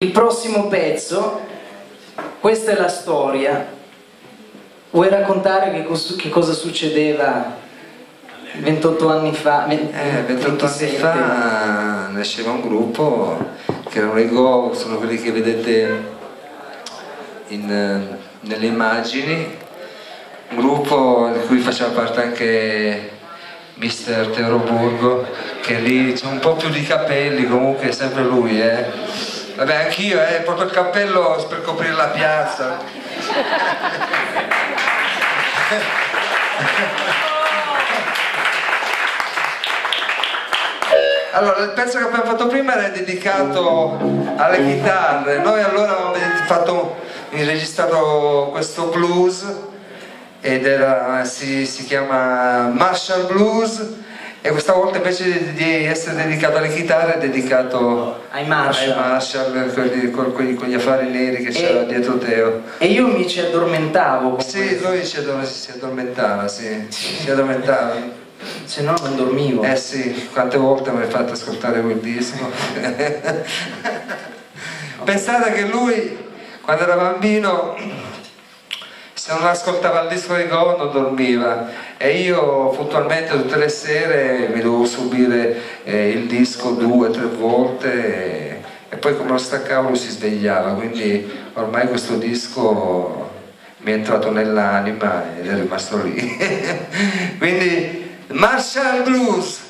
Il prossimo pezzo, questa è la storia. Vuoi raccontare che, cos che cosa succedeva 28 anni fa? Eh, 28 anni fa nasceva un gruppo che erano i Go, sono quelli che vedete in, nelle immagini, un gruppo di cui faceva parte anche mister Teoroburgo, che lì c'è un po' più di capelli, comunque è sempre lui, eh Vabbè, anch'io, eh, porto il cappello per coprire la piazza. Allora, il pezzo che abbiamo fatto prima era dedicato alle chitarre. Noi allora avevamo fatto, registrato questo blues ed era, si, si chiama Marshall Blues e questa volta invece di essere dedicato alle chitarre è dedicato ai Marshall, ai Marshall quelli, con, con, gli affari neri che c'era dietro Teo. e io mi ci addormentavo sì, lui ci addor si addormentava sì, si addormentava. Se no non dormivo. Eh sì, quante volte mi hai fatto ascoltare quel disco? Pensate che lui quando era bambino se non ascoltava il disco di Go non dormiva e io puntualmente tutte le sere mi dovevo subire eh, il disco due o tre volte e, e, poi come lo staccavo si svegliava quindi ormai questo disco mi è entrato nell'anima ed è rimasto lì. Quindi Marshall Blues